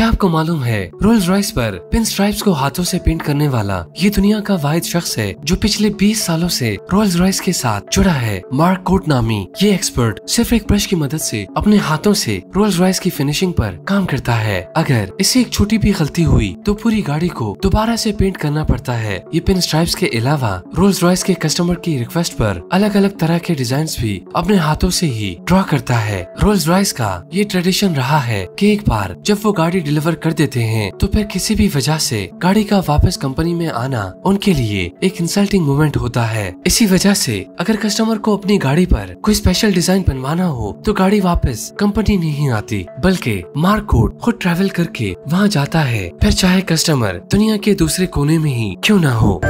क्या आपको मालूम है रोल्स रॉयस पर पिन स्ट्राइप्स को हाथों से पेंट करने वाला ये दुनिया का वाहिद शख्स है, जो पिछले 20 सालों से रोल्स रॉयस के साथ जुड़ा है। मार्क कोट नामी ये एक्सपर्ट सिर्फ़ एक ब्रश की मदद से अपने हाथों से रोल्स रॉयस की फिनिशिंग पर काम करता है। अगर इसे एक छोटी भी गलती हुई तो पूरी गाड़ी को दोबारा से पेंट करना पड़ता है। ये पिन स्ट्राइप्स के अलावा रोल्स रॉयस के कस्टमर की रिक्वेस्ट पर अलग अलग तरह के डिज़ाइन भी अपने हाथों से ही ड्रॉ करता है। रोल्स रॉयस का ये ट्रेडिशन रहा है कि एक बार जब वो गाड़ी डिलीवर कर देते हैं तो फिर किसी भी वजह ऐसी गाड़ी का वापस कंपनी में आना उनके लिए एक इंसल्टिंग मोमेंट होता है। इसी वजह ऐसी अगर कस्टमर को अपनी गाड़ी आरोप कोई स्पेशल डिज़ाइन बनवाना हो तो गाड़ी वापस कंपनी नहीं आती, बल्कि मार्कोट खुद ट्रेवल करके वहाँ जाता है। फिर चाहे कस्टमर दुनिया के दूसरे कोने में ही क्यों ना हो।